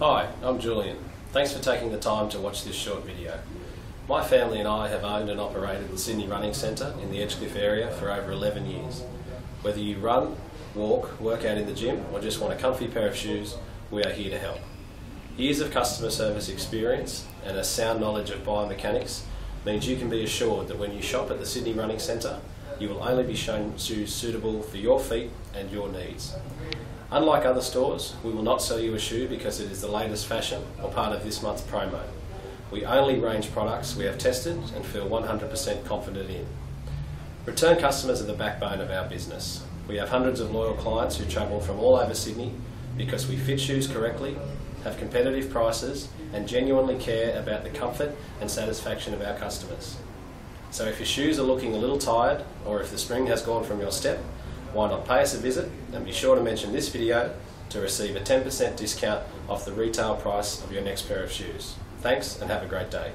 Hi, I'm Julian. Thanks for taking the time to watch this short video. My family and I have owned and operated the Sydney Running Centre in the Edgecliff area for over 11 years. Whether you run, walk, work out in the gym or just want a comfy pair of shoes, we are here to help. Years of customer service experience and a sound knowledge of biomechanics means you can be assured that when you shop at the Sydney Running Centre, you will only be shown shoes suitable for your feet and your needs. Unlike other stores, we will not sell you a shoe because it is the latest fashion or part of this month's promo. We only range products we have tested and feel 100% confident in. Return customers are the backbone of our business. We have hundreds of loyal clients who travel from all over Sydney because we fit shoes correctly, have competitive prices, and genuinely care about the comfort and satisfaction of our customers. So if your shoes are looking a little tired, or if the spring has gone from your step, why not pay us a visit and be sure to mention this video to receive a 10% discount off the retail price of your next pair of shoes. Thanks and have a great day.